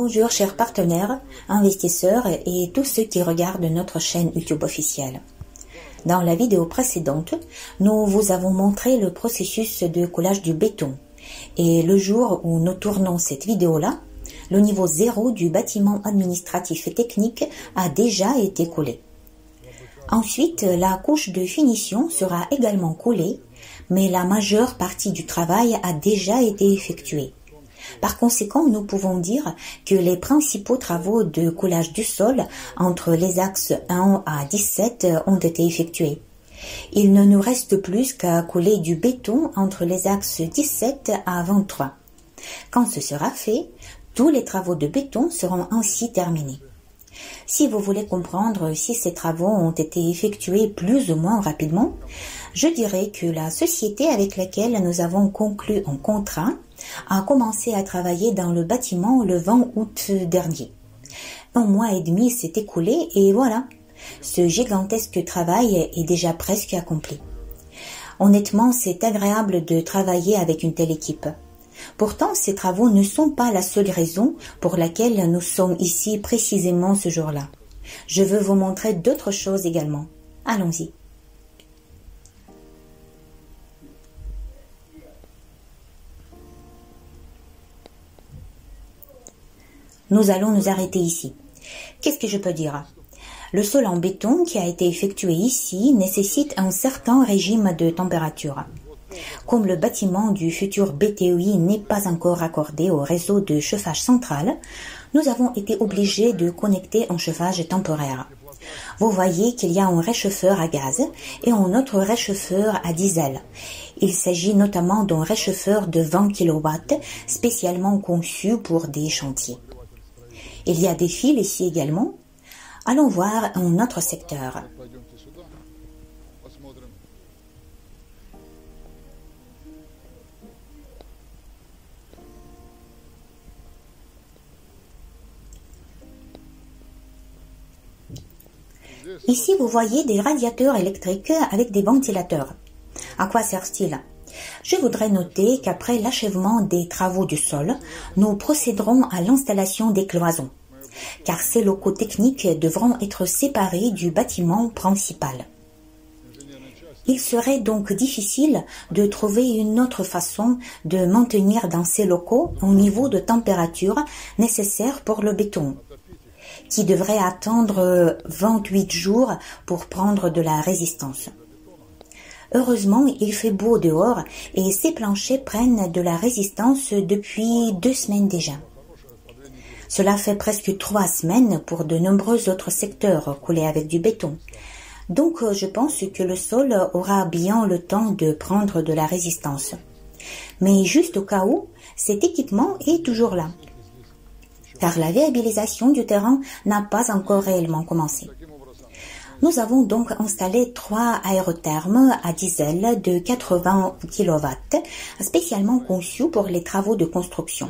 Bonjour chers partenaires, investisseurs et tous ceux qui regardent notre chaîne YouTube officielle. Dans la vidéo précédente, nous vous avons montré le processus de coulage du béton. Et le jour où nous tournons cette vidéo-là, le niveau zéro du bâtiment administratif et technique a déjà été coulé. Ensuite, la couche de finition sera également coulée, mais la majeure partie du travail a déjà été effectuée. Par conséquent, nous pouvons dire que les principaux travaux de coulage du sol entre les axes 1 à 17 ont été effectués. Il ne nous reste plus qu'à couler du béton entre les axes 17 à 23. Quand ce sera fait, tous les travaux de béton seront ainsi terminés. Si vous voulez comprendre si ces travaux ont été effectués plus ou moins rapidement, je dirais que la société avec laquelle nous avons conclu un contrat a commencé à travailler dans le bâtiment le 20 août dernier. Un mois et demi s'est écoulé et voilà, ce gigantesque travail est déjà presque accompli. Honnêtement, c'est agréable de travailler avec une telle équipe. Pourtant, ces travaux ne sont pas la seule raison pour laquelle nous sommes ici précisément ce jour-là. Je veux vous montrer d'autres choses également. Allons-y. Nous allons nous arrêter ici. Qu'est-ce que je peux dire? Le sol en béton qui a été effectué ici nécessite un certain régime de température. Comme le bâtiment du futur BTOI n'est pas encore accordé au réseau de chauffage central, nous avons été obligés de connecter un chauffage temporaire. Vous voyez qu'il y a un réchauffeur à gaz et un autre réchauffeur à diesel. Il s'agit notamment d'un réchauffeur de 20 kW spécialement conçu pour des chantiers. Il y a des fils ici également. Allons voir un autre secteur. Ici, vous voyez des radiateurs électriques avec des ventilateurs. À quoi servent-ils Je voudrais noter qu'après l'achèvement des travaux du sol, nous procéderons à l'installation des cloisons car ces locaux techniques devront être séparés du bâtiment principal. Il serait donc difficile de trouver une autre façon de maintenir dans ces locaux un niveau de température nécessaire pour le béton, qui devrait attendre 28 jours pour prendre de la résistance. Heureusement, il fait beau dehors et ces planchers prennent de la résistance depuis deux semaines déjà. Cela fait presque trois semaines pour de nombreux autres secteurs coulés avec du béton. Donc je pense que le sol aura bien le temps de prendre de la résistance. Mais juste au cas où, cet équipement est toujours là. Car la viabilisation du terrain n'a pas encore réellement commencé. Nous avons donc installé trois aérothermes à diesel de 80 kW, spécialement conçus pour les travaux de construction.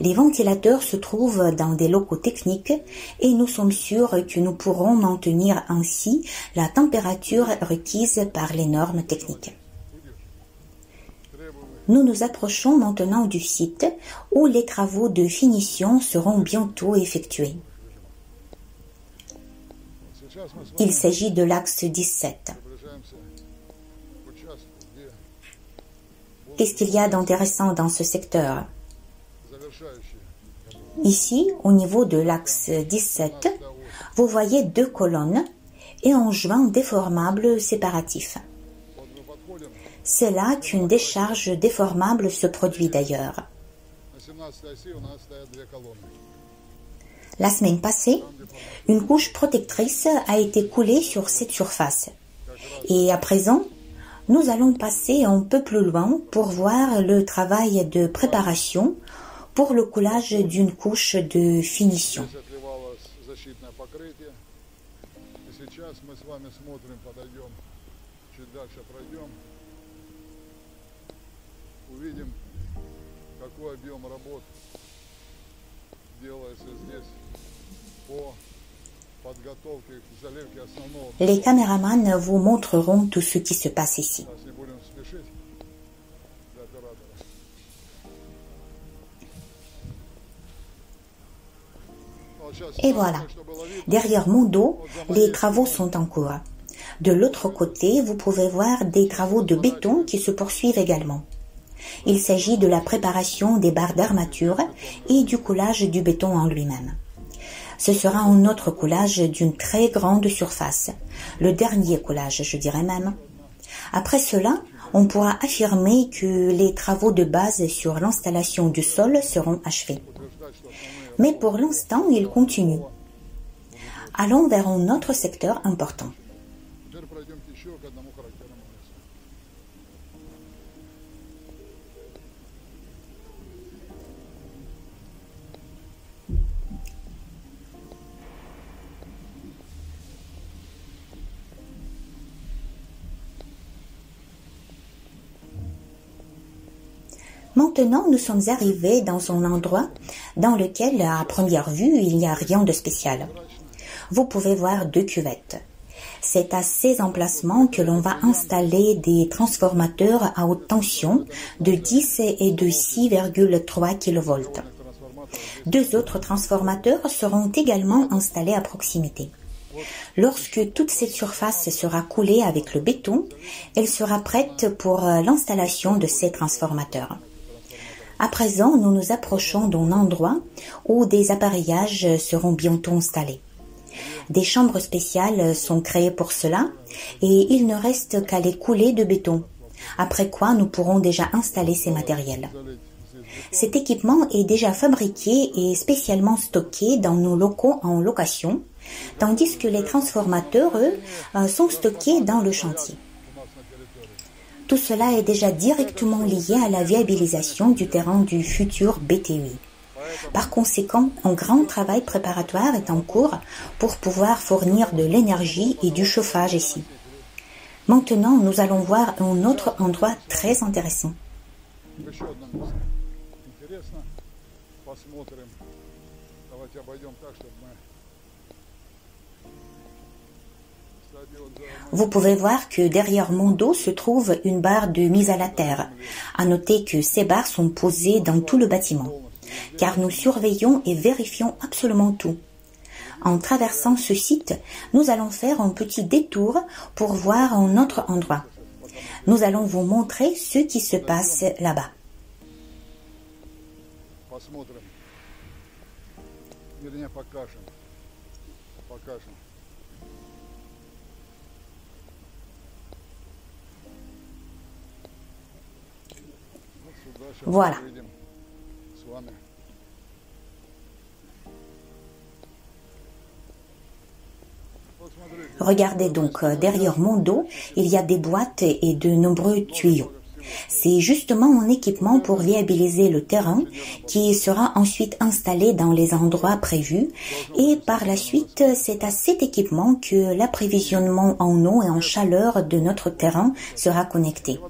Les ventilateurs se trouvent dans des locaux techniques et nous sommes sûrs que nous pourrons maintenir ainsi la température requise par les normes techniques. Nous nous approchons maintenant du site où les travaux de finition seront bientôt effectués. Il s'agit de l'axe 17. Qu'est-ce qu'il y a d'intéressant dans ce secteur? Ici, au niveau de l'axe 17, vous voyez deux colonnes et un joint déformable séparatif. C'est là qu'une décharge déformable se produit d'ailleurs. La semaine passée, une couche protectrice a été coulée sur cette surface. Et à présent, nous allons passer un peu plus loin pour voir le travail de préparation pour le coulage d'une couche de finition. Здесь отливалось защитное покрытие. И сейчас мы с вами смотрим, подойдем, чуть дальше пройдем. Увидим, какой объем работ делается здесь Les caméramans vous montreront tout ce qui se passe ici. Et voilà. Derrière mon dos, les travaux sont en cours. De l'autre côté, vous pouvez voir des travaux de béton qui se poursuivent également. Il s'agit de la préparation des barres d'armature et du collage du béton en lui-même. Ce sera un autre coulage d'une très grande surface, le dernier coulage, je dirais même. Après cela, on pourra affirmer que les travaux de base sur l'installation du sol seront achevés. Mais pour l'instant, ils continuent. Allons vers un autre secteur important. Maintenant, nous sommes arrivés dans un endroit dans lequel, à première vue, il n'y a rien de spécial. Vous pouvez voir deux cuvettes. C'est à ces emplacements que l'on va installer des transformateurs à haute tension de 10 et de 6,3 kV. Deux autres transformateurs seront également installés à proximité. Lorsque toute cette surface sera coulée avec le béton, elle sera prête pour euh, l'installation de ces transformateurs. À présent, nous nous approchons d'un endroit où des appareillages seront bientôt installés. Des chambres spéciales sont créées pour cela et il ne reste qu'à les couler de béton, après quoi nous pourrons déjà installer ces matériels. Cet équipement est déjà fabriqué et spécialement stocké dans nos locaux en location, tandis que les transformateurs, eux, euh, sont stockés dans le chantier. Tout cela est déjà directement lié à la viabilisation du terrain du futur BTUI. Par conséquent, un grand travail préparatoire est en cours pour pouvoir fournir de l'énergie et du chauffage ici. Maintenant, nous allons voir un autre endroit très intéressant. В еще одном месте. Интересно. Посмотрим. Давайте обойдем так, чтобы Vous pouvez voir que derrière mon dos se trouve une barre de mise à la terre. À noter que ces barres sont posées dans tout le bâtiment, car nous surveillons et vérifions absolument tout. En traversant ce site, nous allons faire un petit détour pour voir un autre endroit. Nous allons vous montrer ce qui se passe là-bas. посмотрим. Вернее, покажем. Покажем. Voilà. Regardez donc, euh, derrière mon dos, il y a des boîtes et de nombreux tuyaux. C'est justement mon équipement pour viabiliser le terrain qui sera ensuite installé dans les endroits prévus et par la suite c'est à cet équipement que l'approvisionnement en eau et en chaleur de notre terrain sera connecté.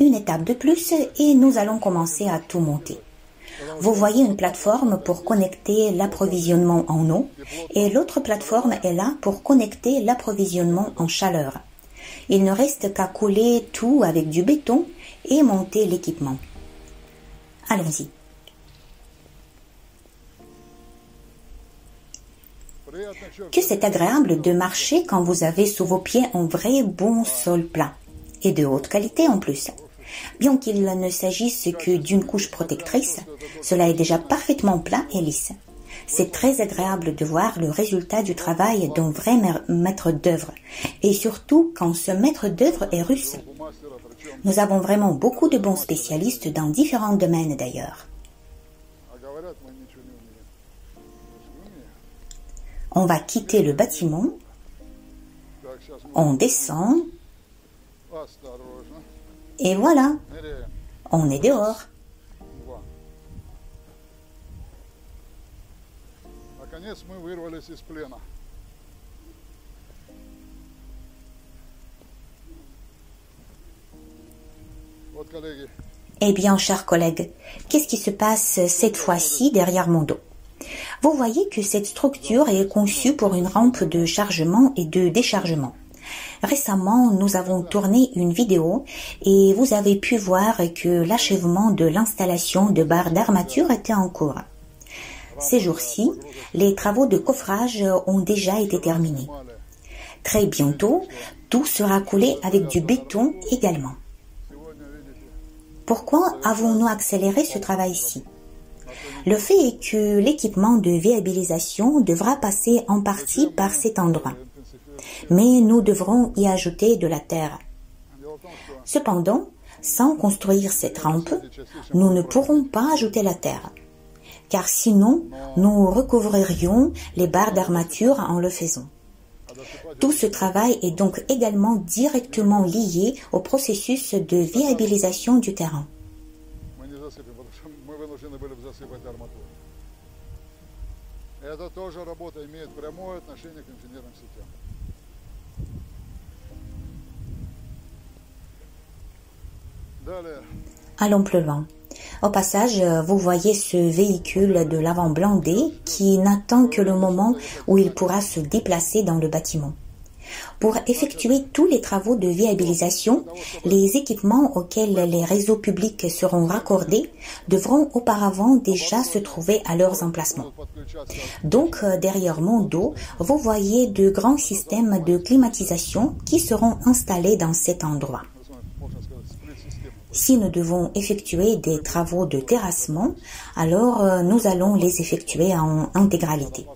Une étape de plus et nous allons commencer à tout monter. Vous voyez une plateforme pour connecter l'approvisionnement en eau et l'autre plateforme est là pour connecter l'approvisionnement en chaleur. Il ne reste qu'à couler tout avec du béton et monter l'équipement. Allons-y. Que c'est agréable de marcher quand vous avez sous vos pieds un vrai bon sol plat, et de haute qualité en plus. Bien qu'il ne s'agisse que d'une couche protectrice, cela est déjà parfaitement plat et lisse. C'est très agréable de voir le résultat du travail d'un vrai maître d'œuvre, et surtout quand ce maître d'œuvre est russe. Nous avons vraiment beaucoup de bons spécialistes dans différents domaines d'ailleurs. On va quitter le bâtiment. On descend. Et voilà. On est dehors. Eh bien, chers collègues, qu'est-ce qui se passe cette fois-ci derrière mon dos? Vous voyez que cette structure est conçue pour une rampe de chargement et de déchargement. Récemment, nous avons tourné une vidéo et vous avez pu voir que l'achèvement de l'installation de barres d'armature était en cours. Ces jours-ci, les travaux de coffrage ont déjà été terminés. Très bientôt, tout sera coulé avec du béton également. Pourquoi avons-nous accéléré ce travail-ci? Le fait est que l'équipement de viabilisation devra passer en partie par cet endroit. Mais nous devrons y ajouter de la terre. Cependant, sans construire cette rampe, nous ne pourrons pas ajouter la terre, car sinon nous recouvririons les barres d'armature en le faisant. Tout ce travail est donc également directement lié au processus de viabilisation du terrain. мы вынуждены были бы засыпать арматуру. Это тоже работа имеет прямое отношение к инженерным сетям. Далее. Allons plus loin. Au passage, euh, vous voyez ce véhicule de l'avant blindé qui n'attend que le moment où il pourra se déplacer dans le bâtiment. Pour effectuer tous les travaux de viabilisation, les équipements auxquels les réseaux publics seront raccordés devront auparavant déjà se trouver à leurs emplacements. Donc, euh, derrière mon dos, vous voyez de grands systèmes de climatisation qui seront installés dans cet endroit. Si nous devons effectuer des travaux de terrassement, alors euh, nous allons les effectuer en intégralité.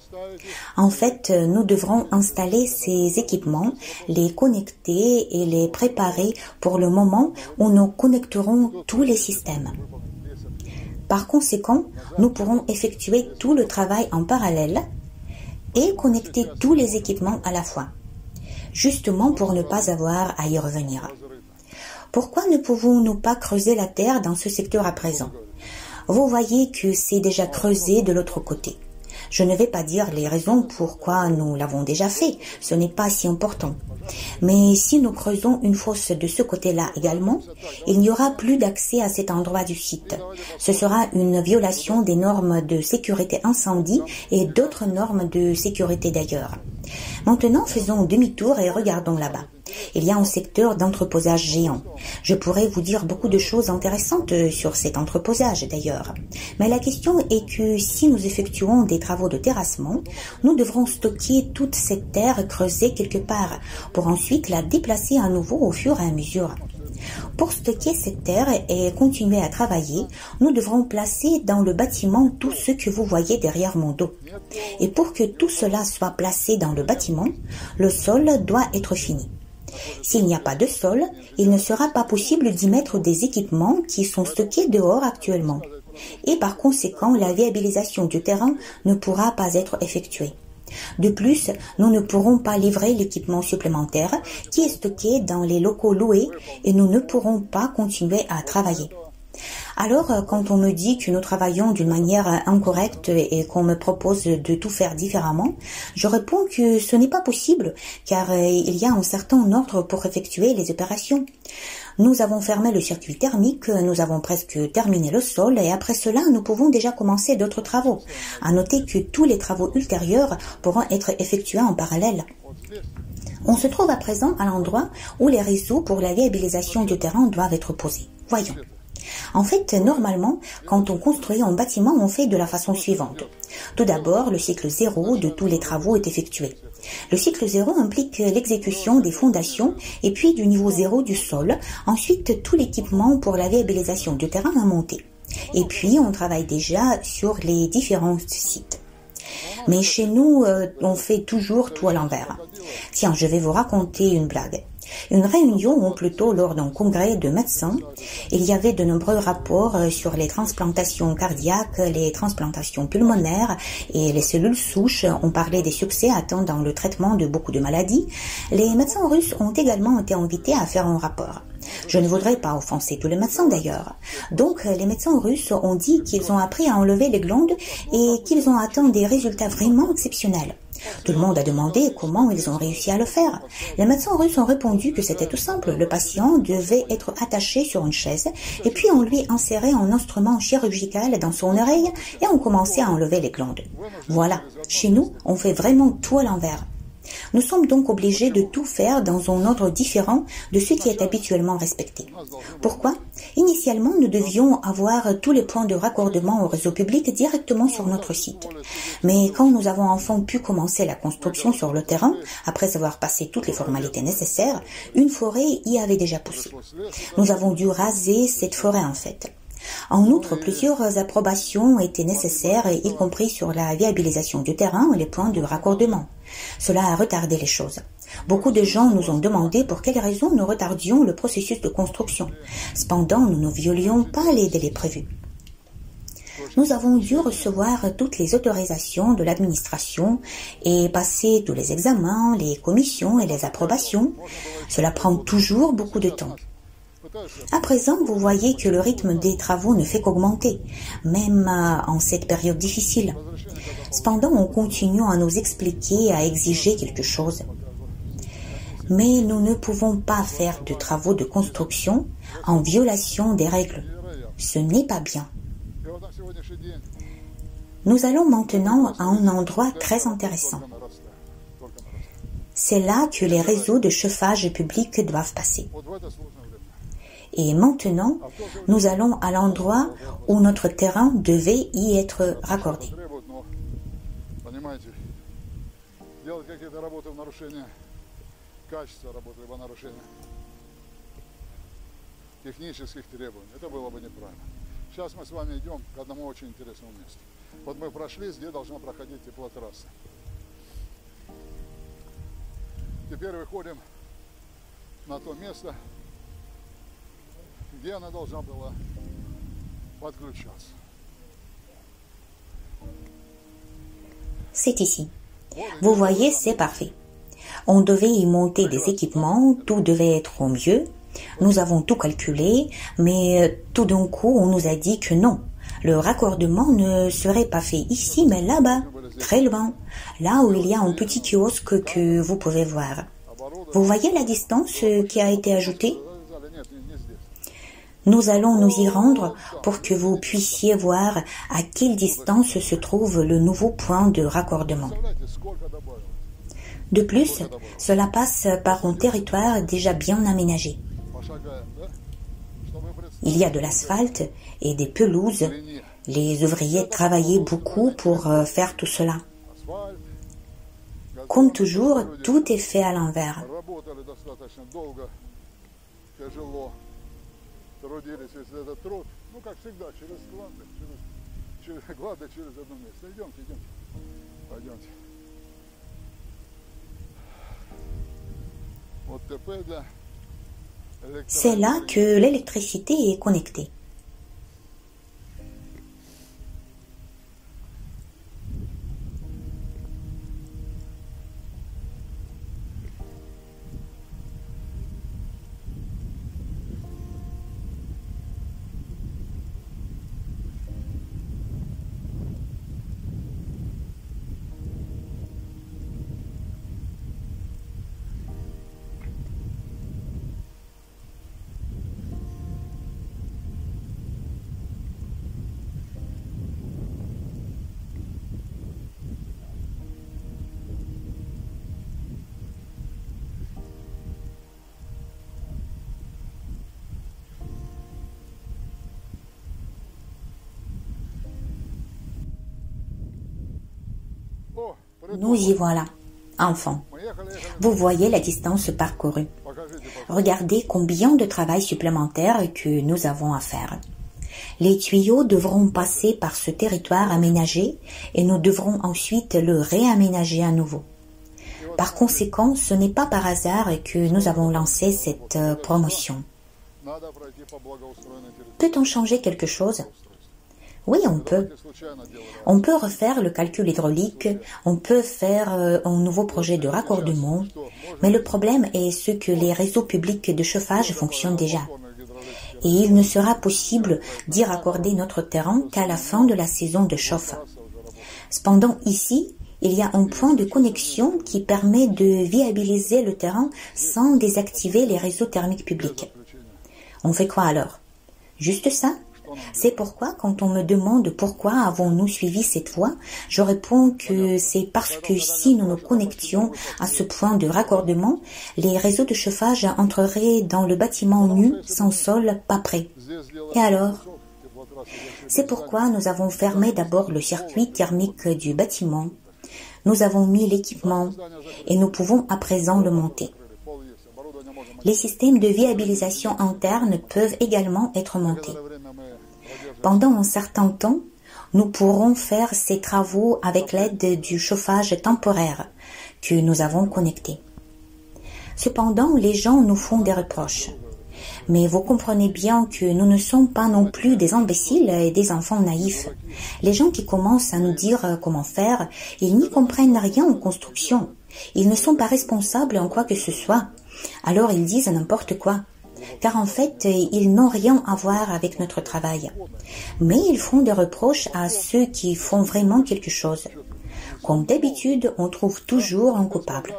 En fait, euh, nous devrons installer ces équipements, les connecter et les préparer pour le moment où nous connecterons tous les systèmes. Par conséquent, nous pourrons effectuer tout le travail en parallèle et connecter tous les équipements à la fois, justement pour ne pas avoir à y revenir. Pourquoi ne pouvons-nous pas creuser la Terre dans ce secteur à présent? Vous voyez que c'est déjà creusé de l'autre côté. Je ne vais pas dire les raisons pourquoi nous l'avons déjà fait, ce n'est pas si important. Mais si nous creusons une fosse de ce côté-là également, il n'y aura plus d'accès à cet endroit du site. Ce sera une violation des normes de sécurité incendie et d'autres normes de sécurité d'ailleurs. Maintenant, faisons demi-tour et regardons là-bas. Il y a un secteur d'entreposage géant. Je pourrais vous dire beaucoup de choses intéressantes sur cet entreposage d'ailleurs. Mais la question est que si nous effectuons des travaux de terrassement, nous devrons stocker toute cette terre creusée quelque part pour ensuite la déplacer à nouveau au fur et à mesure. Pour stocker cette terre et continuer à travailler, nous devrons placer dans le bâtiment tout ce que vous voyez derrière mon dos. Et pour que tout cela soit placé dans le bâtiment, le sol doit être fini. S'il n'y a pas de sol, il ne sera pas possible d'y mettre des équipements qui sont stockés dehors actuellement. Et par conséquent, la viabilisation du terrain ne pourra pas être effectuée. De plus, nous ne pourrons pas livrer l'équipement supplémentaire qui est stocké dans les locaux loués et nous ne pourrons pas continuer à travailler. Alors, euh, quand on me dit que nous travaillons d'une manière euh, incorrecte et qu'on me propose de tout faire différemment, je réponds que ce n'est pas possible, car euh, il y a un certain ordre pour effectuer les opérations. Nous avons fermé le circuit thermique, nous avons presque terminé le sol et après cela, nous pouvons déjà commencer d'autres travaux. À noter que tous les travaux ultérieurs pourront être effectués en parallèle. On se trouve à présent à l'endroit où les réseaux pour la viabilisation du terrain doivent être posés. Voyons. En fait, normalement, quand on construit un bâtiment, on fait de la façon suivante. Tout d'abord, le cycle zéro de tous les travaux est effectué. Le cycle zéro implique l'exécution des fondations et puis du niveau zéro du sol, ensuite tout l'équipement pour la viabilisation du terrain à monter. Et puis, on travaille déjà sur les différents sites. Mais chez nous, euh, on fait toujours tout à l'envers. Tiens, je vais vous raconter une blague. Une réunion ou plutôt lors d'un congrès de médecins. Il y avait de nombreux rapports euh, sur les transplantations cardiaques, les transplantations pulmonaires et les cellules souches. On parlait des succès atteints dans le traitement de beaucoup de maladies. Les médecins russes ont également été invités à faire un rapport. Je ne voudrais pas offenser tous les médecins d'ailleurs. Donc les médecins russes ont dit qu'ils ont appris à enlever les glandes et qu'ils ont atteint des résultats vraiment exceptionnels. Tout le monde a demandé comment ils ont réussi à le faire. Les médecins russes ont répondu que c'était tout simple. Le patient devait être attaché sur une chaise et puis on lui insérait un instrument chirurgical dans son oreille et on commençait à enlever les glandes. Voilà. Chez nous, on fait vraiment tout à l'envers. Nous sommes donc obligés de tout faire dans un ordre différent de ce qui est habituellement respecté. Pourquoi? Initialement, nous devions avoir tous les points de raccordement au réseau public directement sur notre site. Mais quand nous avons enfin pu commencer la construction sur le terrain, après avoir passé toutes les formalités nécessaires, une forêt y avait déjà poussé. Nous avons dû raser cette forêt en fait. En outre, plusieurs approbations étaient nécessaires, y compris sur la viabilisation du terrain et les points de raccordement. Cela a retardé les choses. Beaucoup de gens nous ont demandé pour quelles raisons nous retardions le processus de construction. Cependant, nous ne violions pas les délais prévus. Nous avons dû recevoir toutes les autorisations de l'administration et passer tous les examens, les commissions et les approbations. Cela prend toujours beaucoup de temps. À présent, vous voyez que le rythme des travaux ne fait qu'augmenter, même euh, en cette période difficile. Cependant, on continue à nous expliquer, à exiger quelque chose. Mais nous ne pouvons pas faire de travaux de construction en violation des règles. Ce n'est pas bien. Nous allons maintenant à un endroit très intéressant. C'est là que les réseaux de chauffage public doivent passer. Et maintenant, nous allons à l'endroit où notre terrain devait y être raccordé. технических требований. Это было бы неправильно. Сейчас мы с вами идем к одному очень интересному месту. Вот мы прошли, где должна проходить теплотрасса. Теперь выходим на то место, где она должна была подключаться. C'est ici. Vous voyez, c'est parfait. On devait y monter des équipements, tout devait être au mieux. Nous avons tout calculé, mais euh, tout d'un coup, on nous a dit que non. Le raccordement ne serait pas fait ici, mais là-bas, très loin, là où il y a un petit kiosque que vous pouvez voir. Vous voyez la distance qui a été ajoutée Nous allons nous y rendre pour que vous puissiez voir à quelle distance se trouve le nouveau point de raccordement. De plus, cela passe par un territoire déjà bien aménagé. Il y a de l'asphalte et des pelouses. Les ouvriers travaillaient beaucoup pour euh, faire tout cela. Comme toujours, tout est fait à l'envers. C'est là que l'électricité est connectée. Nous y voilà, enfants. Vous voyez la distance parcourue. Regardez combien de travail supplémentaire que nous avons à faire. Les tuyaux devront passer par ce territoire aménagé et nous devrons ensuite le réaménager à nouveau. Par conséquent, ce n'est pas par hasard que nous avons lancé cette euh, promotion. Peut-on changer quelque chose? Oui, on peut. On peut refaire le calcul hydraulique, on peut faire euh, un nouveau projet de raccordement, mais le problème est ce que les réseaux publics de chauffage fonctionnent déjà. Et il ne sera possible d'y raccorder notre terrain qu'à la fin de la saison de chauffe. Cependant, ici, il y a un point de connexion qui permet de viabiliser le terrain sans désactiver les réseaux thermiques publics. On fait quoi alors? Juste ça? C'est pourquoi quand on me demande pourquoi avons-nous suivi cette voie, je réponds que c'est parce que si nous nous connections à ce point de raccordement, les réseaux de chauffage entreraient dans le bâtiment nu, sans sol, pas prêt. Et alors? C'est pourquoi nous avons fermé d'abord le circuit thermique du bâtiment. Nous avons mis l'équipement et nous pouvons à présent le monter. Les systèmes de viabilisation interne peuvent également être montés. Pendant un certain temps, nous pourrons faire ces travaux avec l'aide du chauffage temporaire que nous avons connecté. Cependant, les gens nous font des reproches. Mais vous comprenez bien que nous ne sommes pas non plus des imbéciles et des enfants naïfs. Les gens qui commencent à nous dire euh, comment faire, ils n'y comprennent rien en construction. Ils ne sont pas responsables en quoi que ce soit. Alors ils disent n'importe quoi car en fait, ils n'ont rien à voir avec notre travail. Mais ils font des reproches à ceux qui font vraiment quelque chose. Comme d'habitude, on trouve toujours un coupable.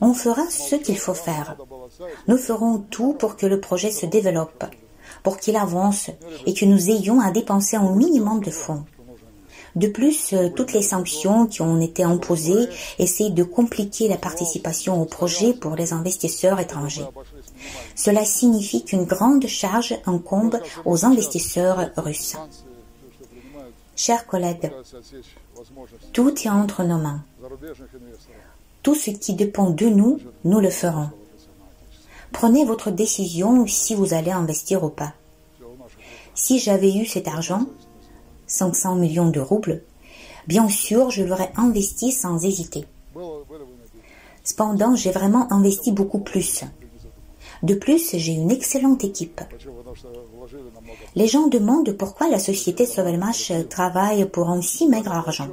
On fera ce qu'il faut faire. Nous ferons tout pour que le projet se développe, pour qu'il avance et que nous ayons à dépenser un minimum de fonds. De plus, toutes les sanctions qui ont été imposées essayent de compliquer la participation au projet pour les investisseurs étrangers. Cela signifie qu'une grande charge incombe aux investisseurs russes. Chers collègues, tout est entre nos mains. Tout ce qui dépend de nous, nous le ferons. Prenez votre décision si vous allez investir ou pas. Si j'avais eu cet argent, 500 millions de roubles, bien sûr, je l'aurais investi sans hésiter. Cependant, j'ai vraiment investi beaucoup plus. De plus, j'ai une excellente équipe. Les gens demandent pourquoi la société Sovelmash euh, travaille pour un si maigre argent.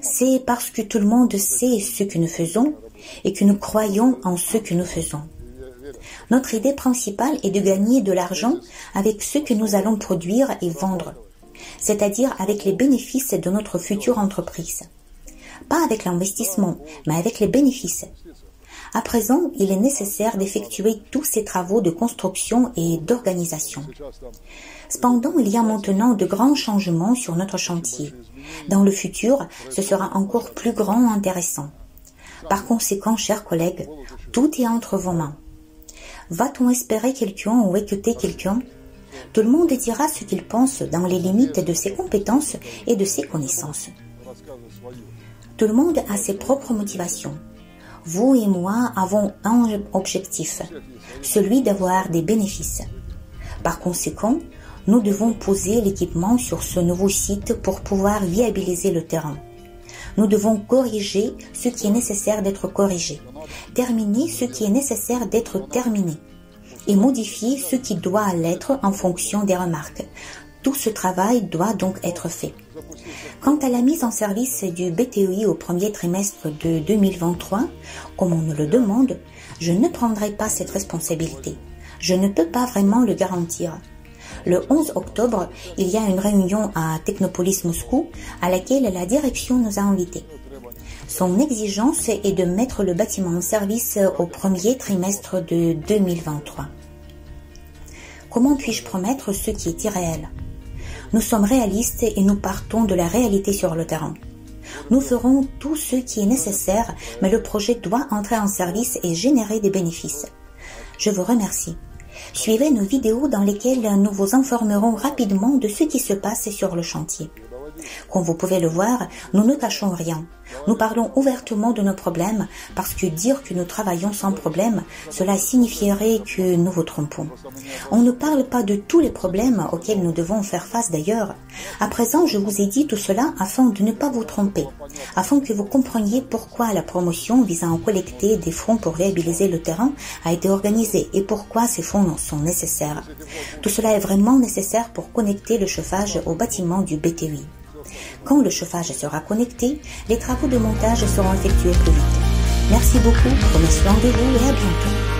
C'est parce que tout le monde sait ce que nous faisons et que nous croyons en ce que nous faisons. Notre idée principale est de gagner de l'argent avec ce que nous allons produire et vendre, c'est-à-dire avec les bénéfices de notre future entreprise. Pas avec l'investissement, mais avec les bénéfices. À présent, il est nécessaire d'effectuer tous ces travaux de construction et d'organisation. Cependant, il y a maintenant de grands changements sur notre chantier. Dans le futur, ce sera encore plus grand et intéressant. Par conséquent, chers collègues, tout est entre vos mains. Va-t-on espérer quelqu'un ou écouter quelqu'un? Tout le monde dira ce qu'il pense dans les limites de ses compétences et de ses connaissances. Tout le monde a ses propres motivations. Vous et moi avons un objectif, celui d'avoir des bénéfices. Par conséquent, nous devons poser l'équipement sur ce nouveau site pour pouvoir viabiliser le terrain. Nous devons corriger ce qui est nécessaire d'être corrigé, terminer ce qui est nécessaire d'être terminé et modifier ce qui doit l'être en fonction des remarques. Tout ce travail doit donc être fait. Quant à la mise en service du BTEI au premier trimestre de 2023, comme on nous le demande, je ne prendrai pas cette responsabilité. Je ne peux pas vraiment le garantir. Le 11 octobre, il y a une réunion à Technopolis Moscou à laquelle la direction nous a invités. Son exigence est de mettre le bâtiment en service au premier trimestre de 2023. Comment puis-je promettre ce qui est irréel? Nous sommes réalistes et nous partons de la réalité sur le terrain. Nous ferons tout ce qui est nécessaire, mais le projet doit entrer en service et générer des bénéfices. Je vous remercie. Suivez nos vidéos dans lesquelles nous vous informerons rapidement de ce qui se passe sur le chantier. Comme vous pouvez le voir, nous ne cachons rien. Nous parlons ouvertement de nos problèmes parce que dire que nous travaillons sans problème, cela signifierait que nous vous trompons. On ne parle pas de tous les problèmes auxquels nous devons faire face d'ailleurs. À présent, je vous ai dit tout cela afin de ne pas vous tromper, afin que vous compreniez pourquoi la promotion visant à collecter des fonds pour réhabiliter le terrain a été organisée et pourquoi ces fonds sont nécessaires. Tout cela est vraiment nécessaire pour connecter le chauffage au bâtiment du BTI. Quand le chauffage sera connecté, les travaux de montage seront effectués plus vite. Merci beaucoup, prenez soin de vous et à bientôt.